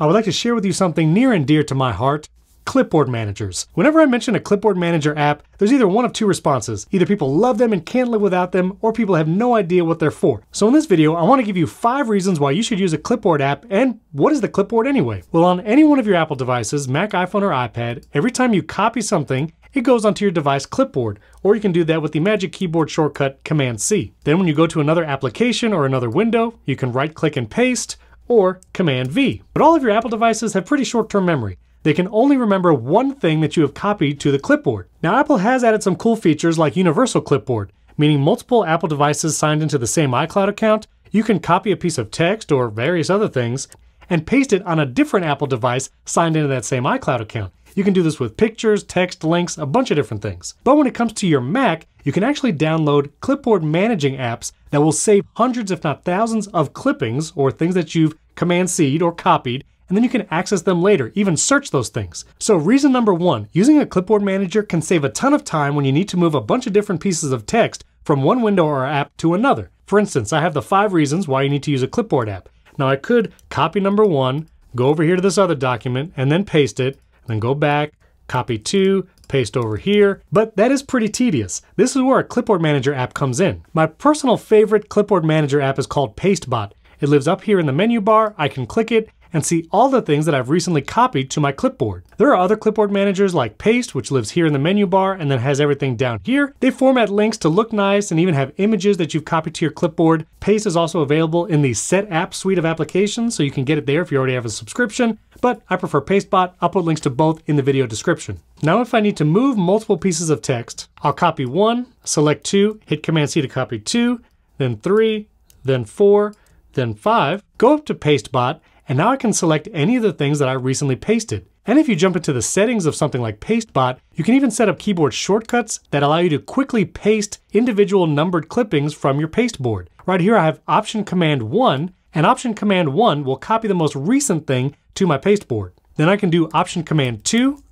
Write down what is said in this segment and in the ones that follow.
I would like to share with you something near and dear to my heart clipboard managers. Whenever I mention a clipboard manager app, there's either one of two responses. Either people love them and can't live without them, or people have no idea what they're for. So in this video, I want to give you five reasons why you should use a clipboard app, and what is the clipboard anyway? Well, on any one of your Apple devices, Mac, iPhone, or iPad, every time you copy something, it goes onto your device clipboard, or you can do that with the Magic Keyboard shortcut Command C. Then when you go to another application or another window, you can right click and paste, or Command V. But all of your Apple devices have pretty short-term memory they can only remember one thing that you have copied to the clipboard. Now, Apple has added some cool features like Universal Clipboard, meaning multiple Apple devices signed into the same iCloud account, you can copy a piece of text or various other things and paste it on a different Apple device signed into that same iCloud account. You can do this with pictures, text, links, a bunch of different things. But when it comes to your Mac, you can actually download clipboard managing apps that will save hundreds, if not thousands, of clippings or things that you've command C'd or copied and then you can access them later, even search those things. So reason number one, using a clipboard manager can save a ton of time when you need to move a bunch of different pieces of text from one window or app to another. For instance, I have the five reasons why you need to use a clipboard app. Now I could copy number one, go over here to this other document, and then paste it, and then go back, copy two, paste over here, but that is pretty tedious. This is where a clipboard manager app comes in. My personal favorite clipboard manager app is called Pastebot. It lives up here in the menu bar, I can click it, and see all the things that I've recently copied to my clipboard. There are other clipboard managers like Paste, which lives here in the menu bar and then has everything down here. They format links to look nice and even have images that you've copied to your clipboard. Paste is also available in the Setapp suite of applications, so you can get it there if you already have a subscription, but I prefer Pastebot. I'll put links to both in the video description. Now if I need to move multiple pieces of text, I'll copy one, select two, hit Command C to copy two, then three, then four, then five, go up to Pastebot, and now I can select any of the things that I recently pasted. And if you jump into the settings of something like Pastebot, you can even set up keyboard shortcuts that allow you to quickly paste individual numbered clippings from your pasteboard. Right here I have Option Command 1, and Option Command 1 will copy the most recent thing to my pasteboard. Then I can do Option Command 2,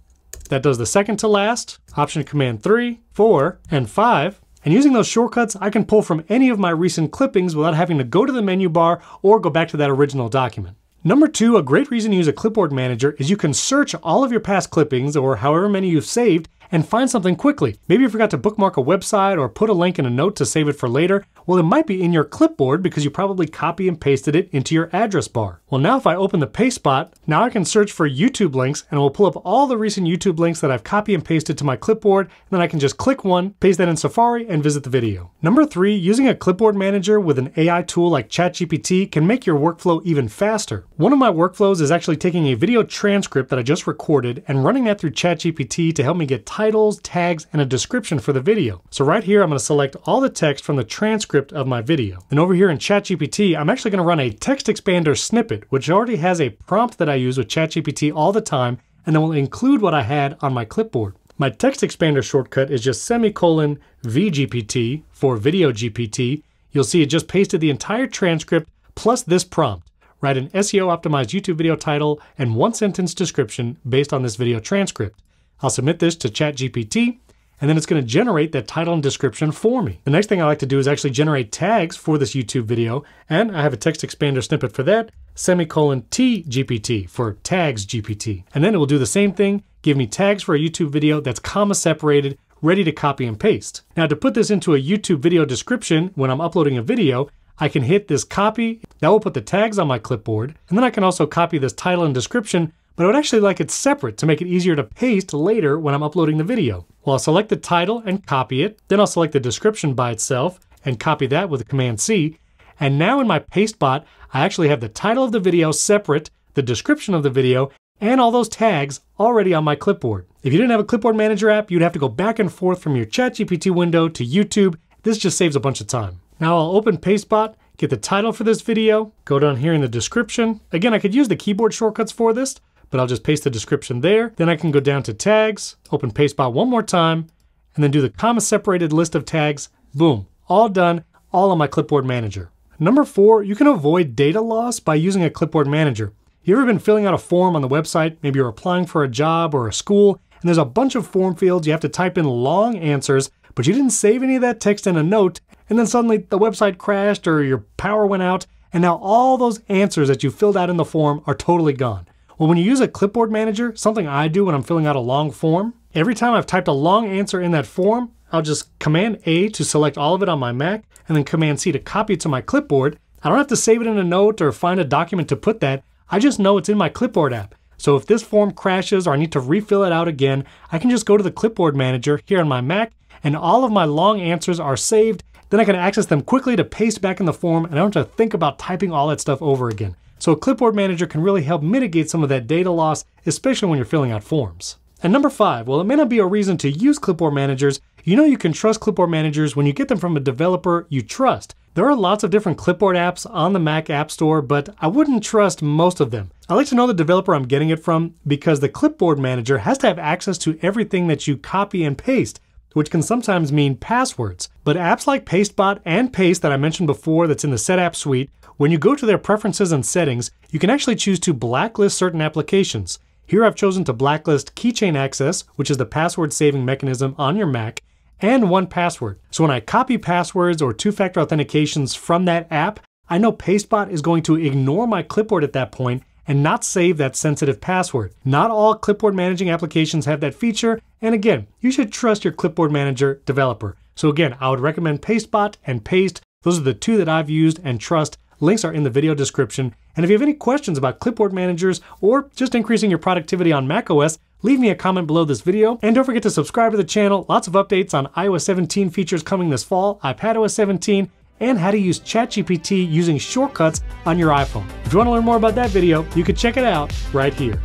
that does the second to last, Option Command 3, 4, and 5, and using those shortcuts, I can pull from any of my recent clippings without having to go to the menu bar or go back to that original document. Number two, a great reason to use a clipboard manager is you can search all of your past clippings or however many you've saved and find something quickly. Maybe you forgot to bookmark a website or put a link in a note to save it for later. Well, it might be in your clipboard because you probably copy and pasted it into your address bar. Well, now if I open the Pastebot, now I can search for YouTube links and it will pull up all the recent YouTube links that I've copy and pasted to my clipboard. And then I can just click one, paste that in Safari, and visit the video. Number three, using a clipboard manager with an AI tool like ChatGPT can make your workflow even faster. One of my workflows is actually taking a video transcript that I just recorded and running that through ChatGPT to help me get titles, tags, and a description for the video. So right here, I'm gonna select all the text from the transcript of my video. And over here in ChatGPT, I'm actually gonna run a text expander snippet, which already has a prompt that I use with ChatGPT all the time, and then will include what I had on my clipboard. My text expander shortcut is just semicolon VGPT for Video GPT. You'll see it just pasted the entire transcript plus this prompt. Write an SEO optimized YouTube video title and one sentence description based on this video transcript. I'll submit this to ChatGPT, and then it's going to generate that title and description for me. The next thing I like to do is actually generate tags for this YouTube video, and I have a text expander snippet for that, semicolon T GPT for tags GPT. And then it will do the same thing, give me tags for a YouTube video that's comma separated, ready to copy and paste. Now to put this into a YouTube video description when I'm uploading a video, I can hit this copy, that will put the tags on my clipboard, and then I can also copy this title and description but I would actually like it separate to make it easier to paste later when I'm uploading the video. Well, I'll select the title and copy it, then I'll select the description by itself and copy that with Command C. And now in my Pastebot, I actually have the title of the video separate, the description of the video, and all those tags already on my clipboard. If you didn't have a clipboard manager app, you'd have to go back and forth from your ChatGPT window to YouTube. This just saves a bunch of time. Now I'll open Pastebot, get the title for this video, go down here in the description. Again, I could use the keyboard shortcuts for this, but I'll just paste the description there. Then I can go down to tags, open Pastebot one more time, and then do the comma separated list of tags. Boom, all done, all on my clipboard manager. Number four, you can avoid data loss by using a clipboard manager. You ever been filling out a form on the website? Maybe you're applying for a job or a school, and there's a bunch of form fields. You have to type in long answers, but you didn't save any of that text in a note, and then suddenly the website crashed or your power went out, and now all those answers that you filled out in the form are totally gone. Well, when you use a clipboard manager, something I do when I'm filling out a long form, every time I've typed a long answer in that form, I'll just Command A to select all of it on my Mac, and then Command C to copy it to my clipboard. I don't have to save it in a note or find a document to put that. I just know it's in my clipboard app. So if this form crashes or I need to refill it out again, I can just go to the clipboard manager here on my Mac and all of my long answers are saved. Then I can access them quickly to paste back in the form and I don't have to think about typing all that stuff over again. So a clipboard manager can really help mitigate some of that data loss, especially when you're filling out forms. And number five, while it may not be a reason to use clipboard managers. You know you can trust clipboard managers when you get them from a developer you trust. There are lots of different clipboard apps on the Mac App Store, but I wouldn't trust most of them. I like to know the developer I'm getting it from because the clipboard manager has to have access to everything that you copy and paste, which can sometimes mean passwords. But apps like Pastebot and Paste that I mentioned before that's in the Setapp suite, when you go to their preferences and settings, you can actually choose to blacklist certain applications. Here I've chosen to blacklist Keychain Access, which is the password saving mechanism on your Mac, and 1Password. So when I copy passwords or two-factor authentications from that app, I know Pastebot is going to ignore my clipboard at that point and not save that sensitive password. Not all clipboard managing applications have that feature, and again, you should trust your clipboard manager developer. So again, I would recommend Pastebot and Paste. Those are the two that I've used and trust. Links are in the video description. And if you have any questions about clipboard managers or just increasing your productivity on macOS, leave me a comment below this video. And don't forget to subscribe to the channel. Lots of updates on iOS 17 features coming this fall, iPadOS 17, and how to use ChatGPT using shortcuts on your iPhone. If you want to learn more about that video, you can check it out right here.